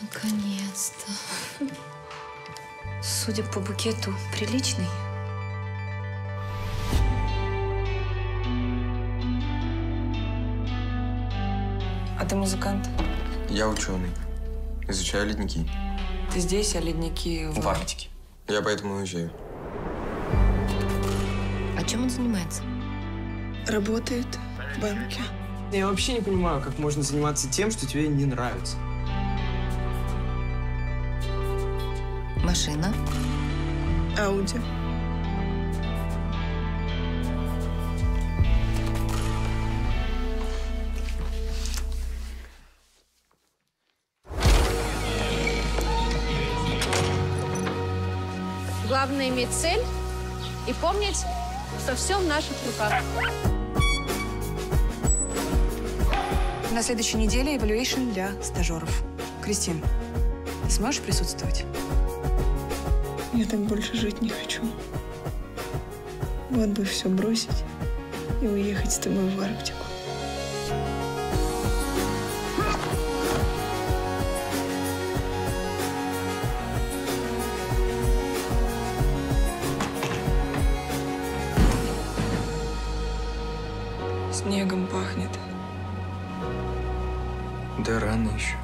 Наконец-то. Судя по букету, приличный. А ты музыкант? Я ученый. Изучаю ледники. Ты здесь, а ледники в... В Арктике. Я поэтому уезжаю. А чем он занимается? Работает в банке. Я вообще не понимаю, как можно заниматься тем, что тебе не нравится. Машина. Ауди. Главное иметь цель и помнить, что все в наших руках. На следующей неделе evaluation для стажеров. Кристин, ты сможешь присутствовать? Я так больше жить не хочу. Вот бы все бросить и уехать с тобой в Арктику. Снегом пахнет. Да рано еще.